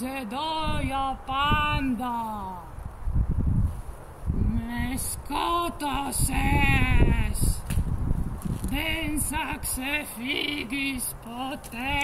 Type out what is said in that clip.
Σε για πάντα. Με σκότωσες. Δεν θα ξεφύγεις ποτέ.